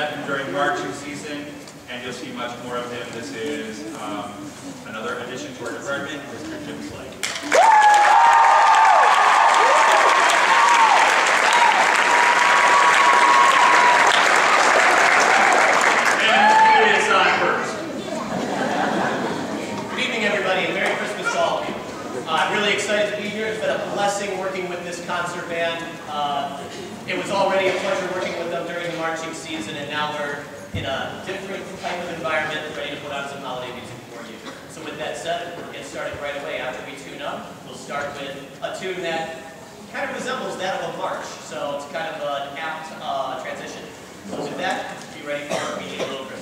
met him during marching season, and you'll see much more of him. This is um, another addition to our department, Mr. Jim Slade. Uh, I'm really excited to be here. It's been a blessing working with this concert band. Uh, it was already a pleasure working with them during season, and now we're in a different type of environment, ready to put on some holiday music for you. So with that said, we'll get started right away. After we tune up, we'll start with a tune that kind of resembles that of a march, so it's kind of an apt uh, transition. So with that, be ready for our meeting a little bit.